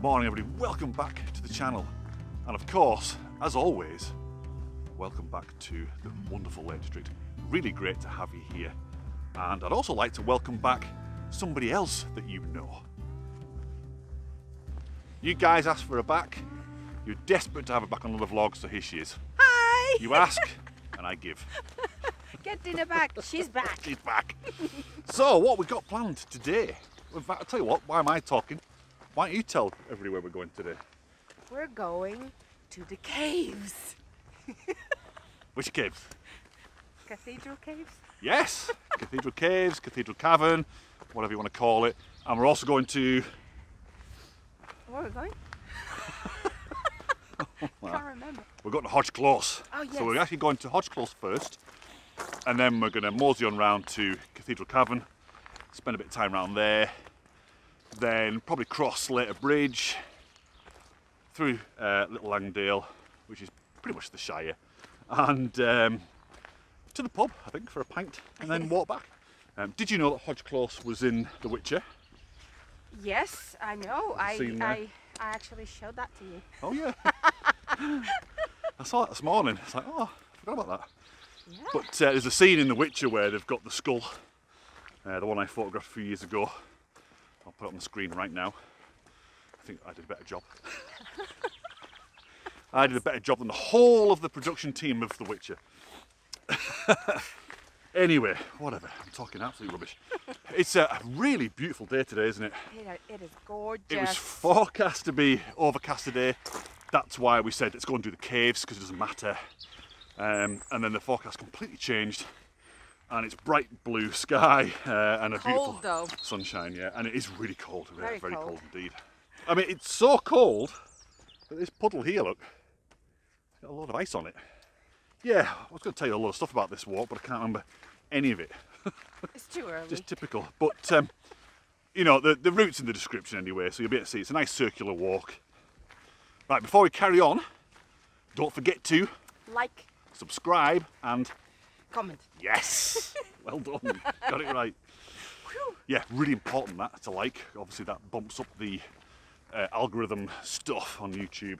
Good morning, everybody. Welcome back to the channel. And of course, as always, welcome back to the wonderful Lake District. Really great to have you here. And I'd also like to welcome back somebody else that you know. You guys asked for her back. You're desperate to have her back on another vlog, so here she is. Hi! You ask, and I give. Get Dina back. She's back. She's back. so, what we got planned today? In fact, I'll tell you what, why am I talking? Why don't you tell everybody where we're going today? We're going to the caves. Which caves? Cathedral caves? Yes, Cathedral Caves, Cathedral Cavern, whatever you want to call it. And we're also going to. Where are we going? Can't remember. We're going to Hodge Close. Oh, So we're actually going to Hodge Close first, and then we're going to mosey on round to Cathedral Cavern, spend a bit of time around there, then probably cross Slater Bridge, through uh, Little Langdale, which is pretty much the Shire, and um, to the pub, I think, for a pint, and then walk back. Um, did you know that Hodge Close was in The Witcher? Yes, I know. I. I I actually showed that to you. Oh yeah. I saw that this morning. It's like, oh, I forgot about that. Yeah. But uh, there's a scene in The Witcher where they've got the skull, uh, the one I photographed a few years ago. I'll put it on the screen right now. I think I did a better job. I did a better job than the whole of the production team of The Witcher. anyway, whatever. I'm talking absolute rubbish. It's a really beautiful day today, isn't it? It, is gorgeous. It was forecast to be overcast today. That's why we said let's go and do the caves because it doesn't matter. Um, and then the forecast completely changed, and it's bright blue sky uh, and a Cold, beautiful though. sunshine. Yeah, and it is really cold. yeah, Very very cold. cold indeed. I mean, it's so cold that this puddle here, look, it's got a lot of ice on it. Yeah, I was going to tell you a lot of stuff about this walk, but I can't remember any of it. It's too early. Just typical. But um, you know, the, the route's in the description anyway, so you'll be able to see it's a nice circular walk. Right, before we carry on, don't forget to Like, subscribe and comment. yes, well done, got it right. Yeah, really important that to like. Obviously, that bumps up the uh, algorithm stuff on YouTube,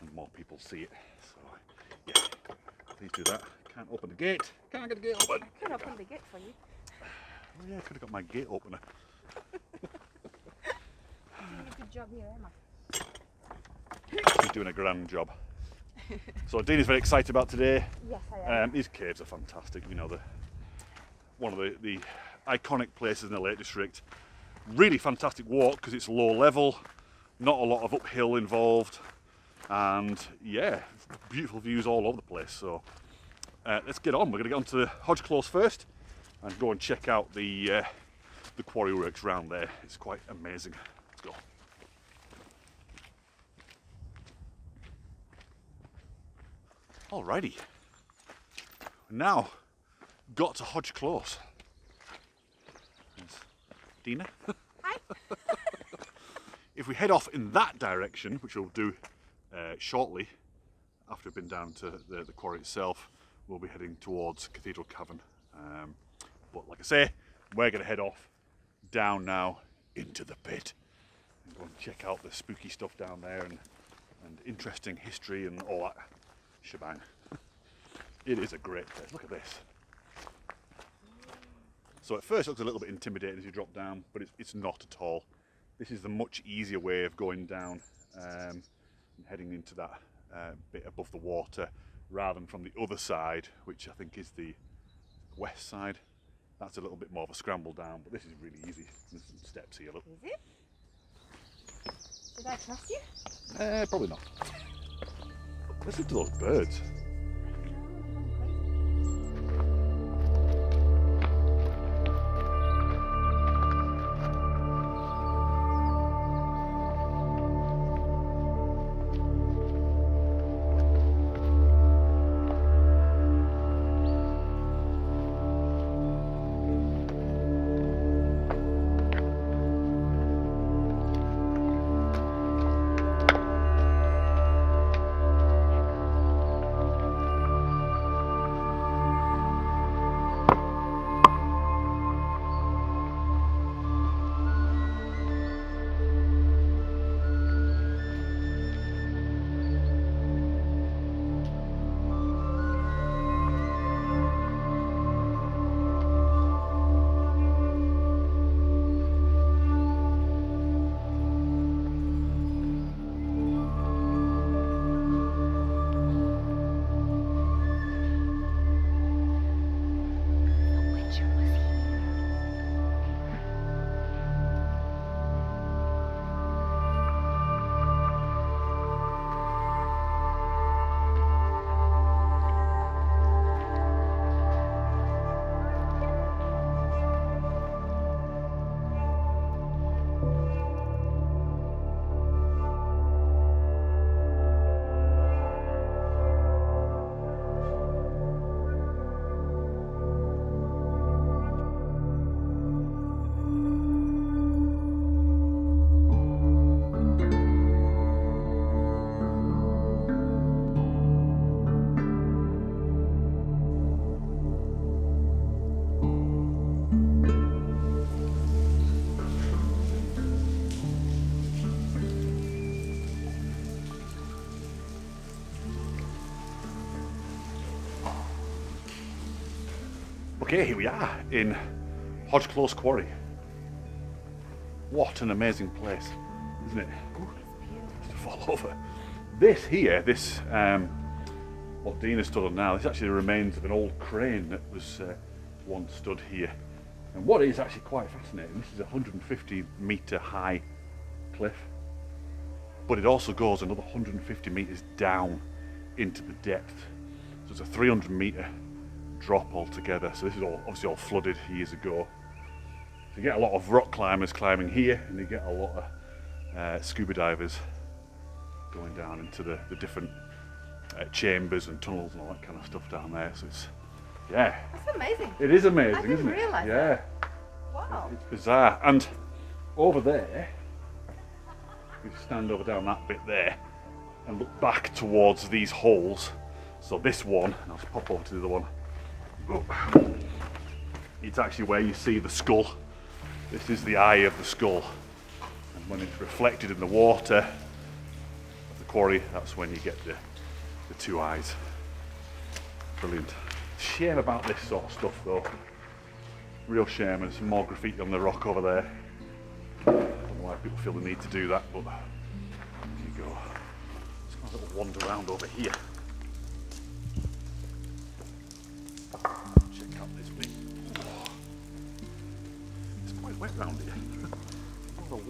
and more people see it. So yeah, please do that. Can't open the gate. Can't get the gate open. Can open the gate for you. Oh yeah, I could have got my gate opener. You're doing a good job here, Emma. She's doing a grand job. so Dina is very excited about today. Yes, I am. Um, these caves are fantastic. You know, the one of the, the iconic places in the Lake District. Really fantastic walk because it's low level, not a lot of uphill involved, and yeah, beautiful views all over the place. So uh, let's get on. We're going to get on to Hodge Close first and go and check out the uh, the quarry works round there. It's quite amazing. Let's go. Alrighty. Now, got to Hodge Close. There's Dina. Hi. if we head off in that direction, which we'll do uh, shortly, after we've been down to the, the quarry itself, we'll be heading towards Cathedral Cavern. Um, but like I say, we're going to head off down now into the pit and go and check out the spooky stuff down there and, and interesting history and all that shebang. It is a great place. Look at this. So at first it looks a little bit intimidating as you drop down, but it's, it's not at all. This is the much easier way of going down um, and heading into that uh, bit above the water rather than from the other side, which I think is the west side. That's a little bit more of a scramble down, but this is really easy. There's some steps here, look. Is it? Should I trust you? Eh, probably not. Listen to those birds. Okay, here we are in Hodge Close Quarry. What an amazing place, isn't it? To fall over. This here, this um, what Dina has stood on now, this actually the remains of an old crane that was uh, once stood here. And what is actually quite fascinating, this is a 150 metre high cliff, but it also goes another 150 metres down into the depth. So it's a 300 metre drop altogether. So this is all obviously all flooded years ago. So you get a lot of rock climbers climbing here, and you get a lot of uh, scuba divers going down into the, the different uh, chambers and tunnels and all that kind of stuff down there. So it's yeah, That's amazing. it is amazing, I didn't isn't it? yeah, that. Wow. it's bizarre. And over there, you stand over down that bit there and look back towards these holes. So this one, and I'll just pop over to the other one. Oh. It's actually where you see the skull. This is the eye of the skull. And when it's reflected in the water of the quarry, that's when you get the, the two eyes. Brilliant. Shame about this sort of stuff though. Real shame. There's more graffiti on the rock over there. I don't know why people feel the need to do that, but there you go. Let's have a little wander around over here.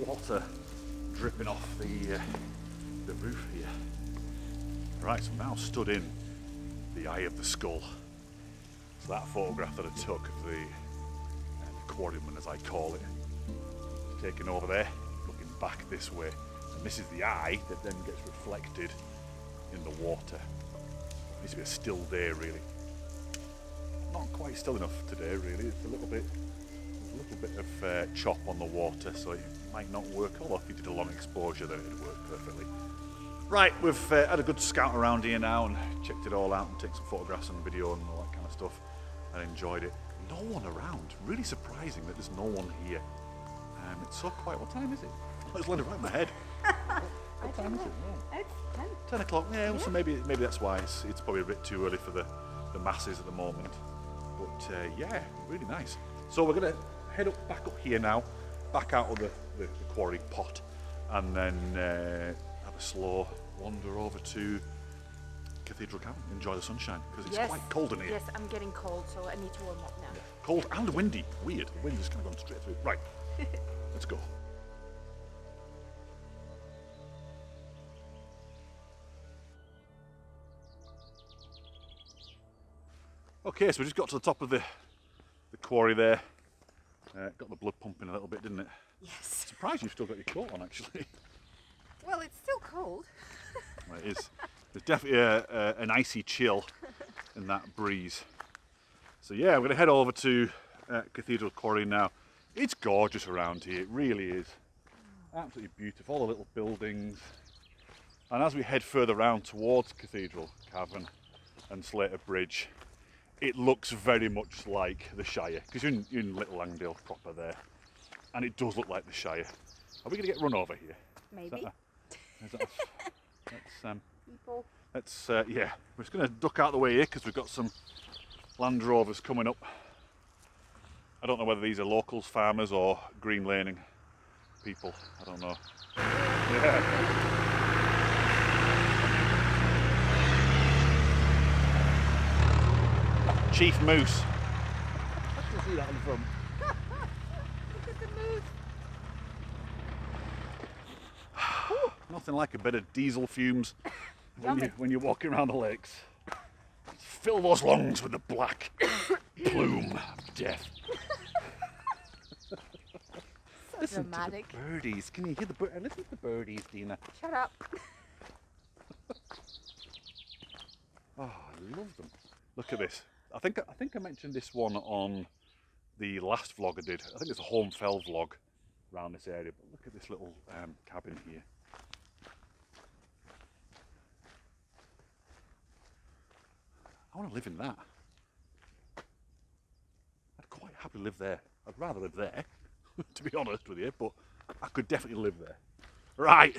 Water dripping off the uh, the roof here. Right, so I'm now stood in the eye of the skull. It's that photograph that I took of the, uh, quarryman, as I call it, taken over there, looking back this way. And this is the eye that then gets reflected in the water. It needs to be a still day, really. Not quite still enough today, really. It's a little bit, a little bit of uh, chop on the water, so it might not work. Although if you did a long exposure, then it'd work perfectly. Right, we've uh, had a good scout around here now and checked it all out and taken some photographs and video and all that kind of stuff and enjoyed it. No one around. Really surprising that there's no one here. Um, it's so quiet. What time is it? Oh, it's landed right in my head. what time is it? Oh, It's 10. 10 o'clock. Yeah, so maybe maybe that's why it's, it's probably a bit too early for the, the masses at the moment. But uh, yeah, really nice. So we're going to head up back up here now, back out of the, the, the quarry pot, and then uh, have a slow wander over to Cathedral Camp. Enjoy the sunshine because it's yes. quite cold in here. Yes, I'm getting cold, so I need to warm up now. Cold and windy. Weird. The wind is kind of gone straight through. Right. Let's go. Okay, so we just got to the top of the, the quarry there. Uh, got the blood pumping a little bit, didn't it? Yes. Surprised you've still got your coat on, actually. Well, it's still cold. Well, it is. There's definitely a, a, an icy chill in that breeze. So yeah, I'm going to head over to uh, Cathedral Quarry now. It's gorgeous around here, it really is. Absolutely beautiful, all the little buildings. And as we head further round towards Cathedral Cavern and Slater Bridge, it looks very much like the Shire, because you're, in- you're in Little Langdale proper there. And it does look like the Shire. Are we going to get run over here? Maybe. that a- is that a- let's, um, People. Let's, uh, yeah, we're just going to duck out of the way here because we've got some Land Rovers coming up. I don't know whether these are locals, farmers, or green laning people. I don't know. Yeah. Chief Moose. I can see that on the front. Look at the moose. Nothing like a bit of diesel fumes when, you, when you're walking around the lakes. Fill those lungs with the black plume of death. So Listen dramatic. to the birdies. Can you hear the bird? Listen to the birdies, Dina. Shut up. Oh, I love them. Look at this. I think I think I mentioned this one on the last vlog I did. I think it's a Holme Fell vlog around this area. But look at this little um, cabin here. I want to live in that. I'd quite happily live there. I'd rather live there, to be honest with you, but I could definitely live there. Right,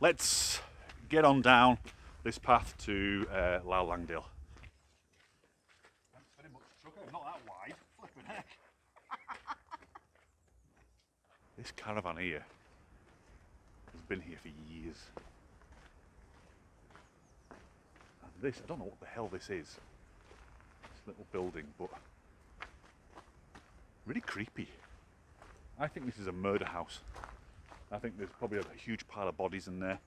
let's get on down this path to uh, Langdale. Thanks very much. Sugar. not that wide. Flipping heck. This caravan here has been here for years. And this, I don't know what the hell this is. This little building, but really creepy. I think this is a murder house. I think there's probably a huge pile of bodies in there.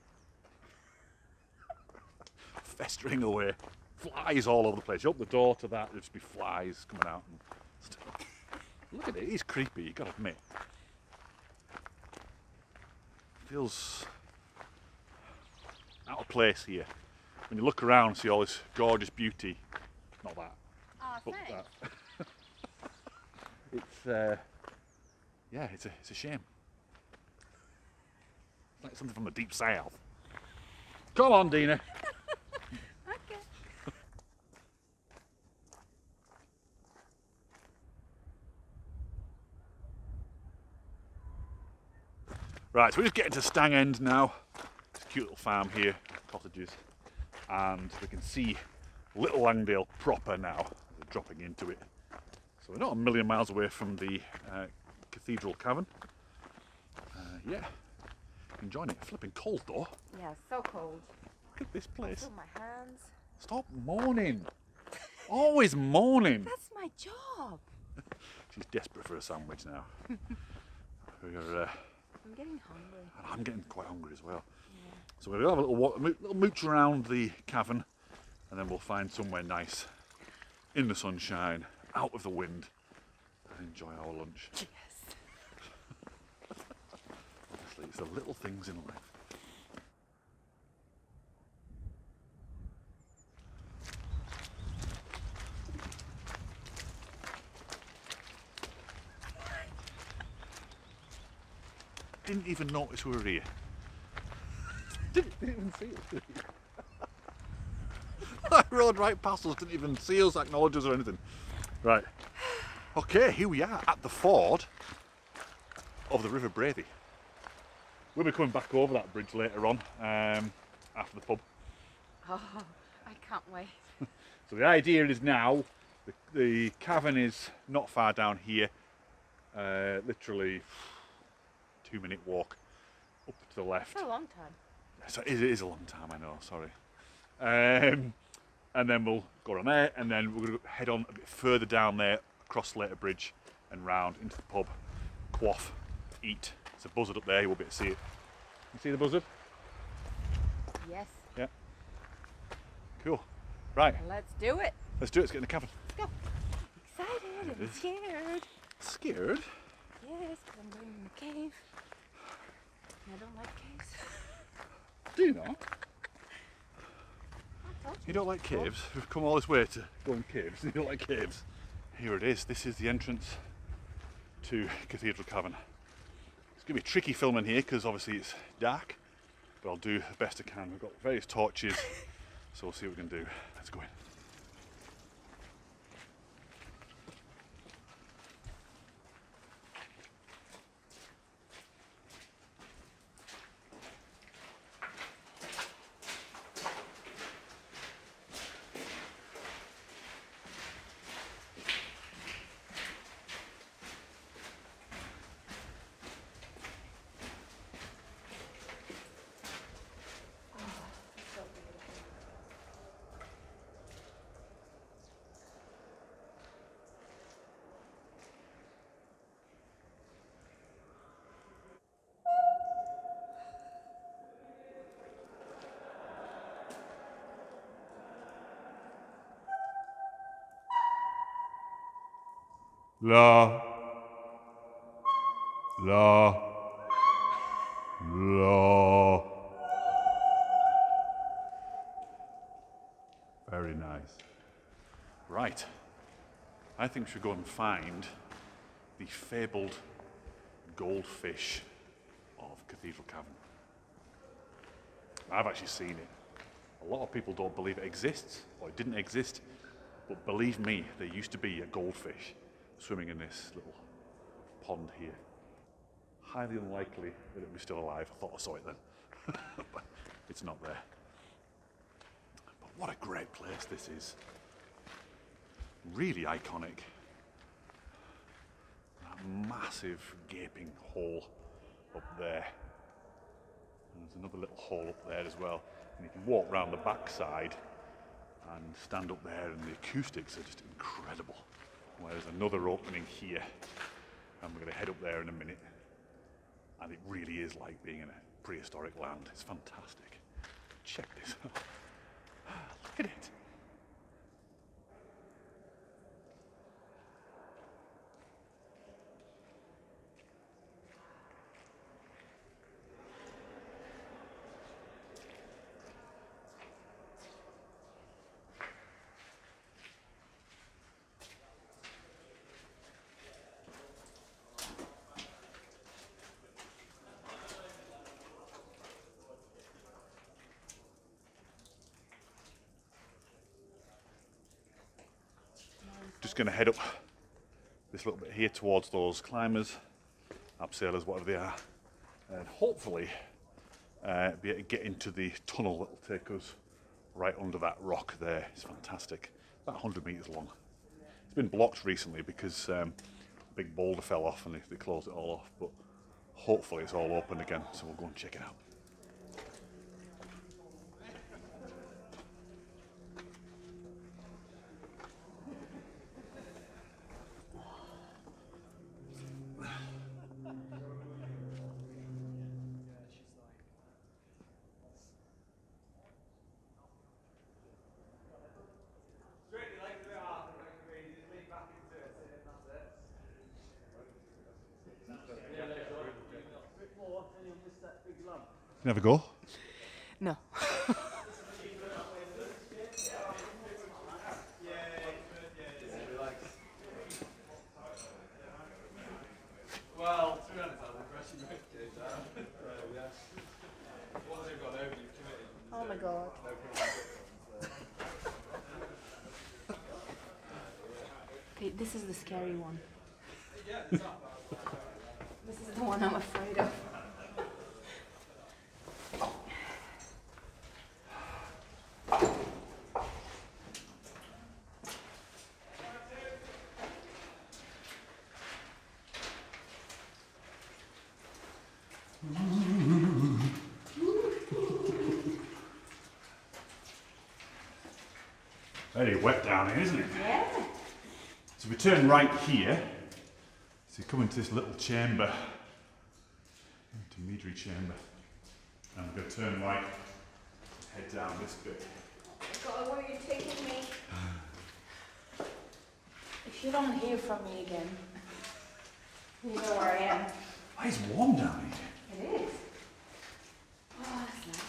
Festering away. Flies all over the place. You open the door to that, there'll just be flies coming out and. Look at it, it's creepy, you gotta admit. Feels out of place here. When you look around, and see all this gorgeous beauty. Not that, Ah, but thanks. that. it's uh, yeah, it's a it's a shame. It's like something from the deep south. Come on, Dina. Right, so we're just getting to Stang End now. It's a cute little farm here, cottages, and we can see Little Langdale proper now, dropping into it. So we're not a million miles away from the uh, Cathedral Cavern. Uh, yeah, enjoying it. Flipping cold though. Yeah, so cold. Look at this place. My hands. Stop moaning. Always moaning. That's my job. She's desperate for a sandwich now. We're, uh, I'm getting hungry. and I'm getting quite hungry as well. So we're going to have a little, wa- a little mooch around the cavern and then we'll find somewhere nice in the sunshine, out of the wind, and enjoy our lunch. Yes. Honestly, it's the little things in life. Didn't even notice we were here. Didn't, didn't even see us. I rode right past us, didn't even see us, acknowledge us or anything. Right. Okay, here we are at the ford of the River Brathay. We'll be coming back over that bridge later on um, after the pub. Oh, I can't wait. So the idea is now the, the cavern is not far down here, uh, literally two minute walk up to the left. For a long time. So it is a long time, I know, sorry. Um, and then we'll go on there, and then we're going to head on a bit further down there, across Slater Bridge, and round into the pub, quaff, eat. It's a buzzard up there, you will be able to see it. You see the buzzard? Yes. Yeah. Cool. Right, Let's do it. let's do it. Let's get in the cavern. Let's go. Excited and is. scared. Scared? Yes, 'cause I'm going in the cave. And I don't like caves. Do you not? I You don't like caves? We've come all this way to go in caves. You don't like caves? Here it is. This is the entrance to Cathedral Cavern. It's going to be tricky filming here because obviously it's dark, but I'll do the best I can. We've got various torches, so we'll see what we can do. Let's go in. La. La. La. Very nice. Right. I think we should go and find the fabled goldfish of Cathedral Cavern. I've actually seen it. A lot of people don't believe it exists or it didn't exist, but believe me, there used to be a goldfish swimming in this little pond here. Highly unlikely that it was still alive. I thought I saw it then, but it's not there. But what a great place this is. Really iconic. That massive gaping hole up there. And there's another little hole up there as well. And you can walk round the backside and stand up there, and the acoustics are just incredible. Well, there's another opening here, and we're going to head up there in a minute. And it really is like being in a prehistoric land. It's fantastic. Check this out. Look at it. Going to head up this little bit here towards those climbers, abseilers, whatever they are, and hopefully uh, be able to get into the tunnel that will take us right under that rock there. It's fantastic. About 100 metres long. It's been blocked recently because um, a big boulder fell off and they, they closed it all off, but hopefully it's all open again, so we'll go and check it out. You have a go? No. Well, to be honest, I was rushing both kids out. So, yeah. Once they've got over, you've committed. Oh my god. No problem. Okay, this is the scary one. This is the one I'm afraid of. Very wet down here, isn't it? Yeah. Turn right here. So you come into this little chamber, intermediary chamber, and we're going to turn right, head down this bit. God, where are you taking me? If you don't hear from me again, you know where I am. Oh, it's warm down here. It is. Oh, that's nice.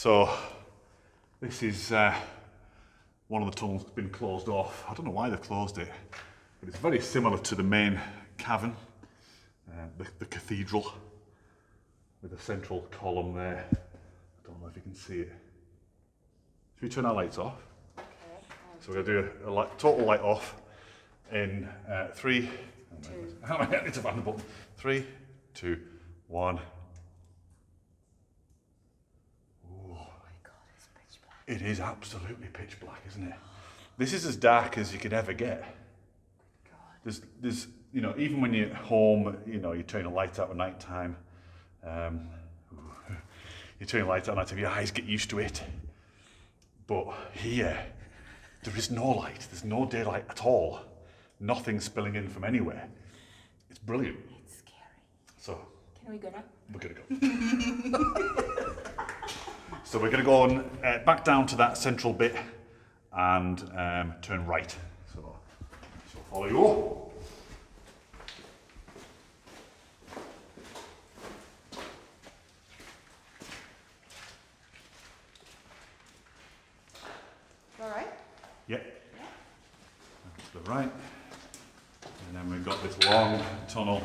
So this is uh, one of the tunnels that's been closed off. I don't know why they've closed it, but it's very similar to the main cavern, uh, the, the cathedral, with a central column there. I don't know if you can see it. Should we turn our lights off? So we're going to do a, light, total light off in uh, three. Two. I need to find the button. Three, two, one. Oh my god, it's pitch black. It is absolutely pitch black, isn't it? This is as dark as you could ever get. God. There's, there's, you know, even when you're at home, you know, you turn the light out at night time. Um, you turn the light out at night time, your eyes get used to it. But here, there is no light. There's no daylight at all. Nothing spilling in from anywhere. It's brilliant. It's scary. So Can we go now? we're gonna go. so we're gonna go on uh, back down to that central bit and um, turn right. So, so follow you. All right. Yep. To the right. And then we've got this long tunnel.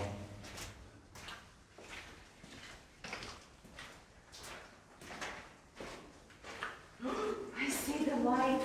I see the light.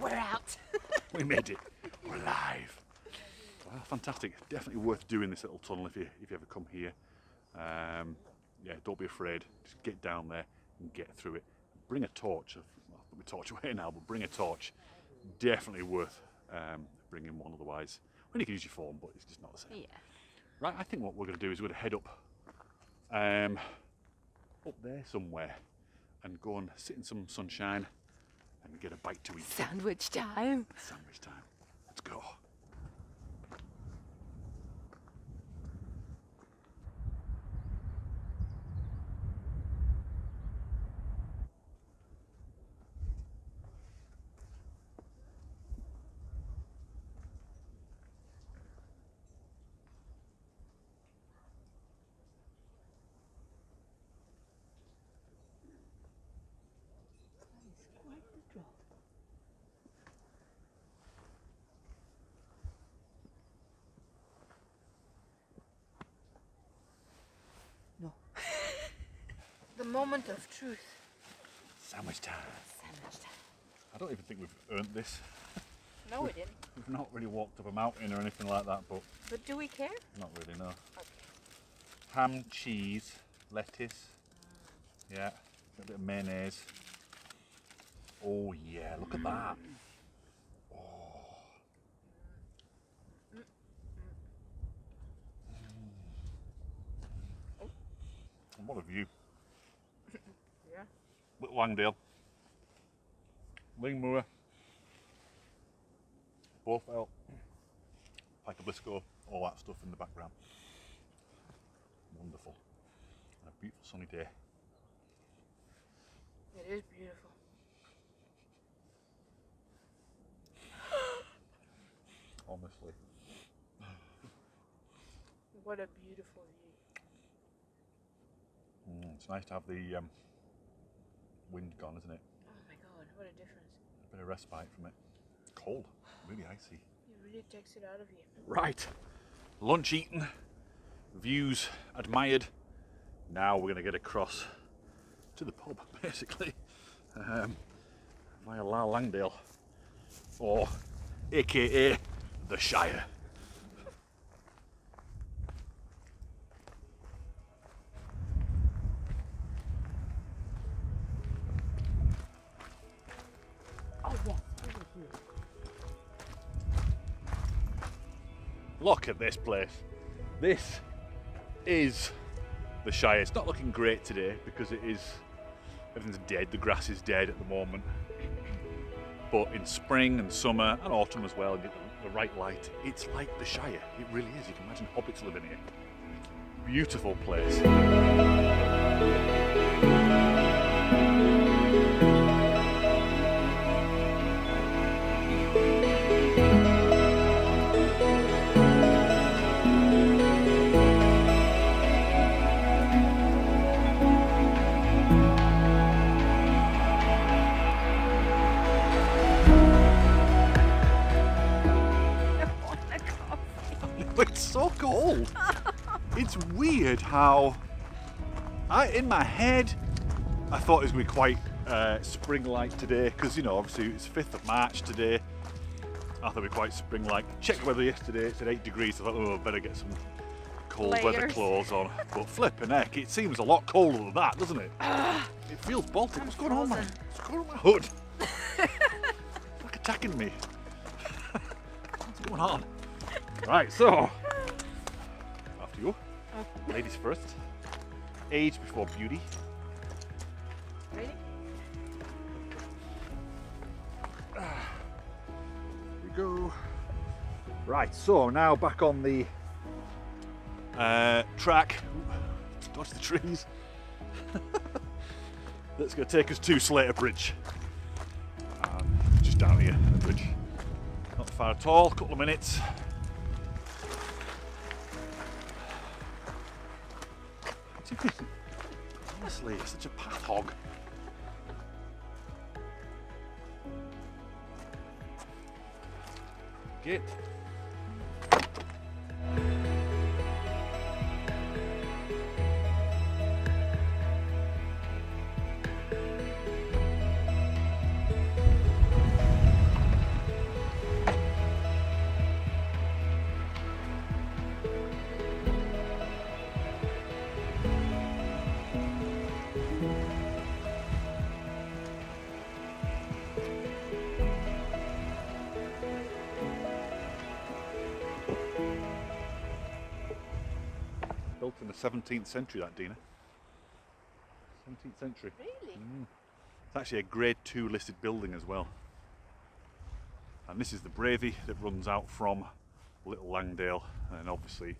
We're out. we made it. We're alive. Well, fantastic. Definitely worth doing this little tunnel if you if you ever come here. Um, yeah, don't be afraid. Just get down there and get through it. Bring a torch. I'll put my torch away now, but bring a torch. Definitely worth um, bringing one. Otherwise, well, you can use your phone, but it's just not the same. yeah. Right, I think what we're going to do is we're going to head up, um, up there somewhere, and go and sit in some sunshine and get a bite to eat. Sandwich time. Sandwich time. Let's go. Moment of truth. Sandwich time. Sandwich time. I don't even think we've earned this. No, we didn't. We've not really walked up a mountain or anything like that, but But do we care? not really, no. Okay. Ham, cheese, lettuce. Yeah, a bit of mayonnaise. Oh yeah, look at that. Oh. Mm. What a view. Yeah. Little Langdale. Lingmoor. Bowfell. Pike of Blisco, all that stuff in the background. Wonderful. And a beautiful sunny day. It is beautiful. Honestly. What a beautiful view. Mm, it's nice to have the um, wind gone, isn't it? Oh my god, what a difference. A bit of respite from it. Cold, really icy. It really takes it out of you. Right, lunch eaten, views admired. Now we're going to get across to the pub, basically, um, via La Langdale, or AKA the Shire. Look at this place. This is the Shire. It's not looking great today because it is everything's dead. The grass is dead at the moment. But in spring and summer and autumn as well, the right light, it's like the Shire. It really is. You can imagine hobbits living here. Beautiful place. Weird how I in my head I thought it was going to be quite uh, spring-like today because you know obviously it's 5th of March today. I thought it'd be quite spring-like. Checked the weather yesterday. It's at eight degrees. I thought, oh, I better get some cold weather clothes on. But flipping heck, it seems a lot colder than that, doesn't it? it feels Baltic. What's going on, man? frozen. What's going on my hood? it's like attacking me. What's going on? Right, so ladies first. Age before beauty. Ready? Here we go. Right, so now back on the uh, track. Ooh, Dodge the trees. That's going to take us to Slater Bridge. Um, just down here, the bridge. Not far at all, couple of minutes. Honestly, it's such a path hog. Get. 17th century, that Dina. 17th century. Really? It's actually a grade two listed building as well. And this is the Brathay that runs out from Little Langdale and obviously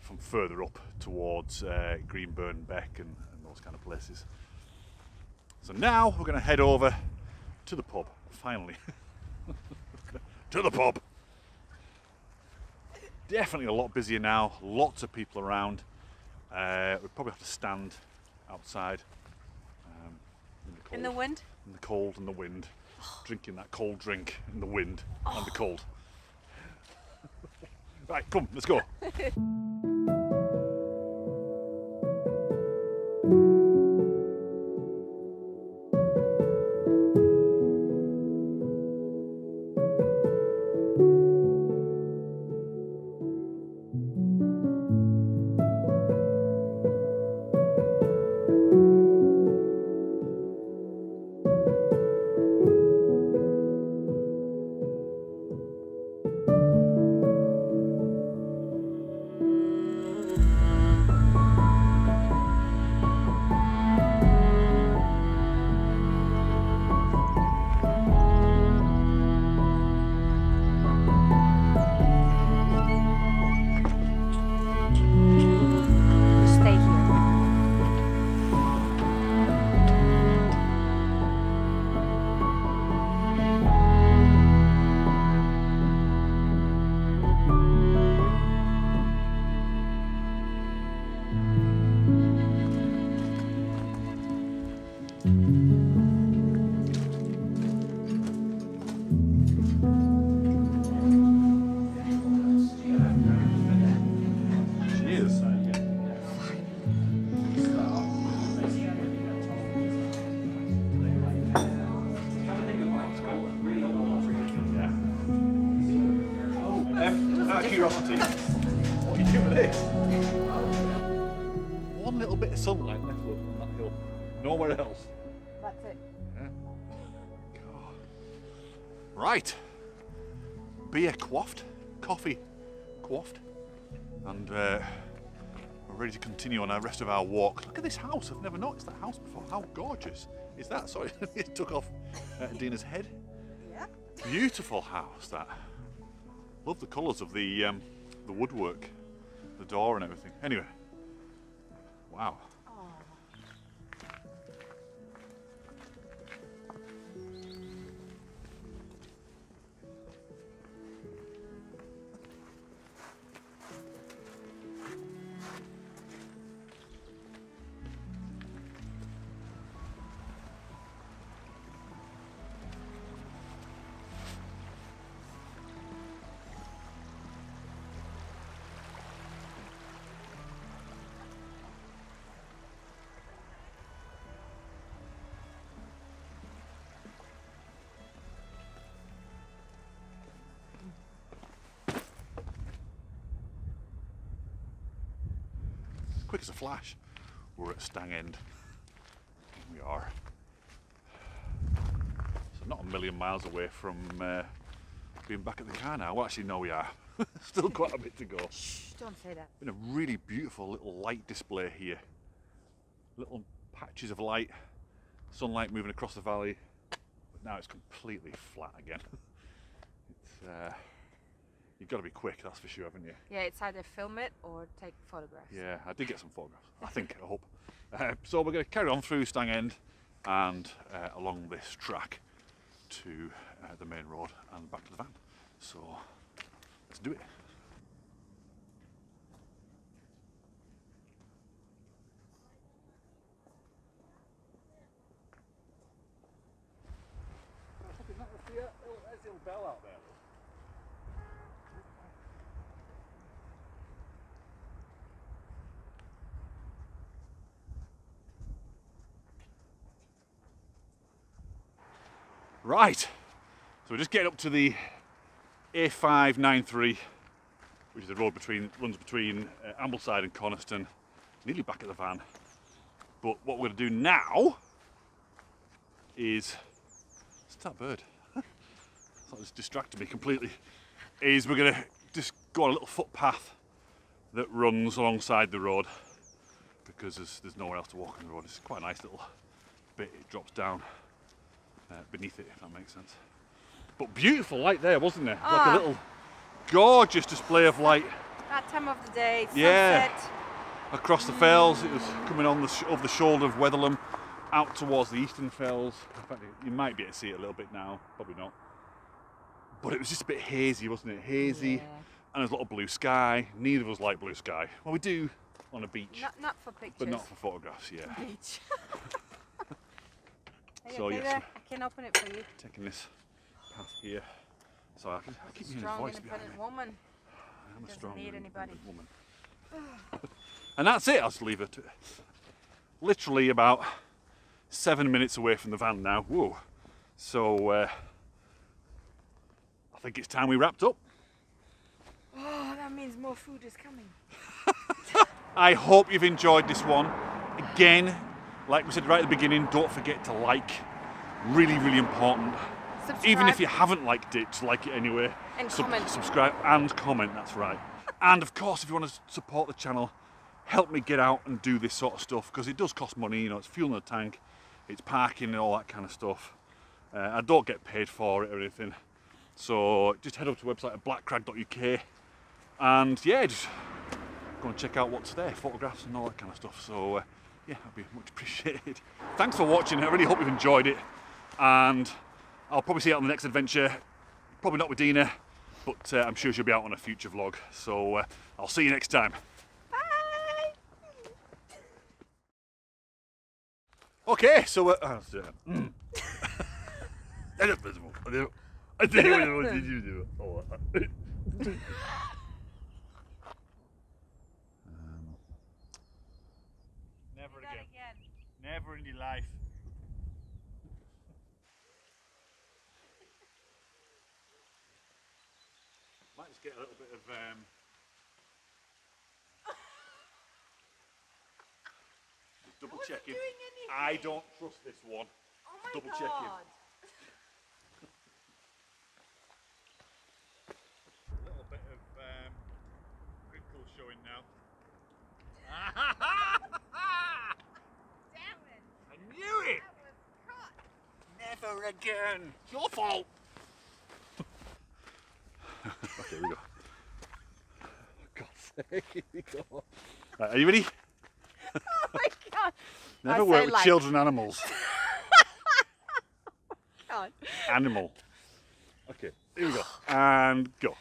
from further up towards uh, Greenburn Beck and, and those kind of places. So now we're going to head over to the pub, finally. to the pub! Definitely a lot busier now, lots of people around. Uh, we probably have to stand outside um, in the cold In the wind? in the cold and the wind, drinking that cold drink in the wind and the cold. right, come, let's go. That's it. God. Right. Beer quaffed, coffee quaffed, and uh, we're ready to continue on our rest of our walk. Look at this house. I've never noticed that house before. How gorgeous is that? Sorry, it took off uh, Dina's head. Yeah. Beautiful house, that. Love the colours of the um, the woodwork, the door and everything. Anyway, wow. Quick as a flash, we're at Stang End. Here we are. So not a million miles away from uh, being back at the car now. Well, actually, no, we are. Still quite a bit to go. Shh, don't say that. Been a really beautiful little light display here. Little patches of light, sunlight moving across the valley. But now it's completely flat again. it's uh, you've got to be quick, that's for sure, haven't you? Yeah, it's either film it or take photographs. Yeah, I did get some photographs. I think, I hope. Uh, so we're going to carry on through Stang End and uh, along this track to uh, the main road and back to the van. So let's do it. bell Right, so we're just getting up to the A593, which is the road between runs between uh, Ambleside and Coniston. Nearly back at the van, but what we're going to do now is it's that bird. that distracted me completely. Is we're going to just go on a little footpath that runs alongside the road because there's, there's nowhere else to walk on the road. It's quite a nice little bit. It drops down uh, beneath it, if that makes sense. But beautiful light there, wasn't there? Like a Ah. little gorgeous display of light That time of the day, sunset. Yeah. across the fells. It was coming on the sh- over the shoulder of Wetherlam, out towards the eastern fells. In fact, you might be able to see it a little bit now, probably not. But it was just a bit hazy, wasn't it? Hazy, Yeah. and there's a lot of blue sky. Neither of us like blue sky. Well, we do on a beach, Not, not for pictures. but not for photographs. Yeah, beach. So, yes. I can open it for you. taking this path here. So I, can, I keep hearing a Strong, voice behind independent me. woman. I am a strong need independent anybody. woman. and that's it. I'll just leave it. To. Literally about seven minutes away from the van now. Whoa. So uh, I think it's time we wrapped up. Oh, that means more food is coming. I hope you've enjoyed this one. Again, like we said right at the beginning, don't forget to like. Really, really important. Subscribe. Even if you haven't liked it, like it anyway. And Sub- comment. Subscribe and comment, that's right. and of course, if you want to support the channel, help me get out and do this sort of stuff because it does cost money, you know, it's fuel in the tank, it's parking and all that kind of stuff. Uh, I don't get paid for it or anything. So just head up to the website at blackcrag.uk and yeah, just go and check out what's there, photographs and all that kind of stuff. So uh, yeah, that'd be much appreciated. Thanks for watching. I really hope you've enjoyed it, and I'll probably see you out on the next adventure. Probably not with Dina, but uh, I'm sure she'll be out on a future vlog. So uh, I'll see you next time. Bye. Okay, so uh, uh, mm. You do? Oh, uh, Never Do that again. again. Never in your life. Might just get a little bit of um, just double wasn't checking. doing I don't trust this one. Oh my Double god. checking. A little bit of um, crinkle showing now. Damn it. I knew it! That was caught. Never again. Your fault. okay, we go. For God's sake, here we go. Right, are you ready? Oh my god. Never I work say with like- children animals. God. Animal. Okay, here we go. And go.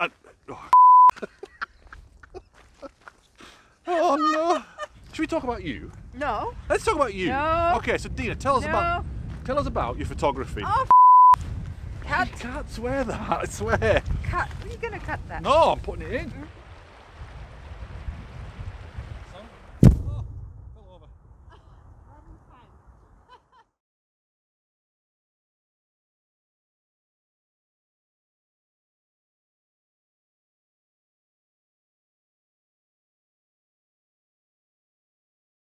and, oh. oh no. Should we talk about you? No. Let's talk about you. No. Okay, so Dina, tell us No. about tell us about your photography. Oh, You cut. can't swear that, I swear. Cut. Are you gonna cut that? No, I'm putting it in. Hmm?